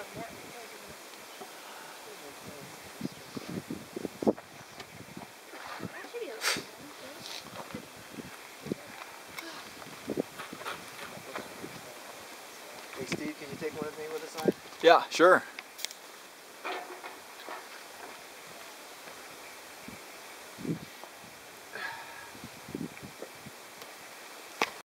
Hey Steve, can you take one of me with a sign? Yeah, sure. Thank